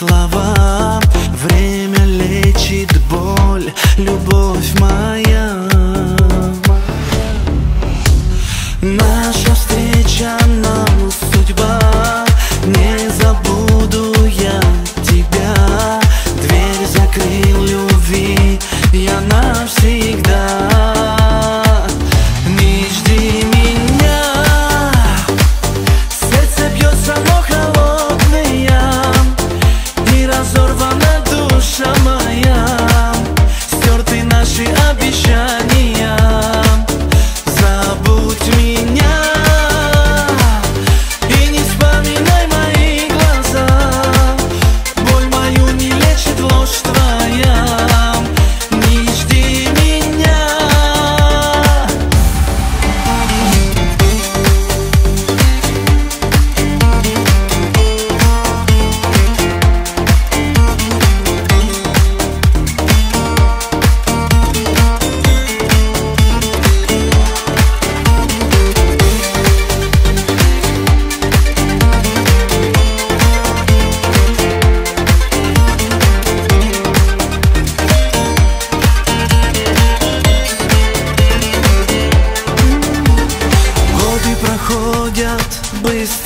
слова Время лечит боль, любовь моя. Моя.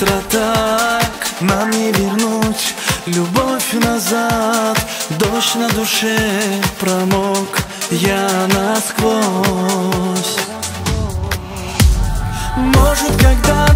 быстро так Нам не вернуть. Любовь назад Дождь на душе промок. Я насквозь. Может, когда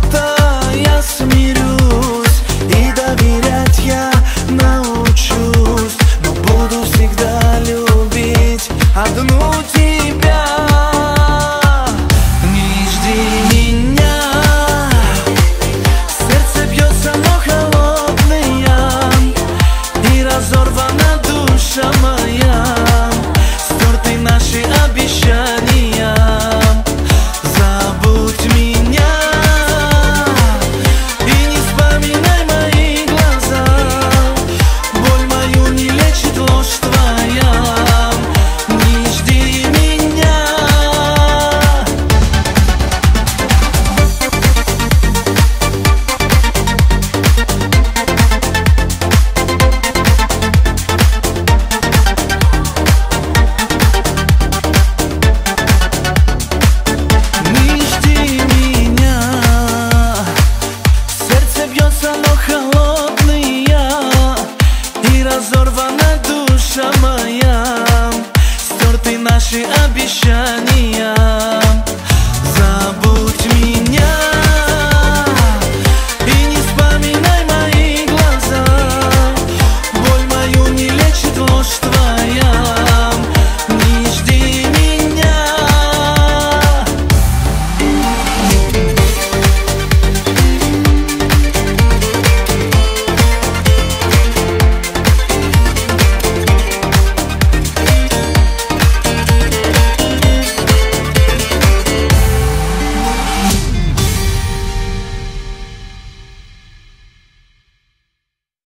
разорвана душа моя. Стерты наши обещания.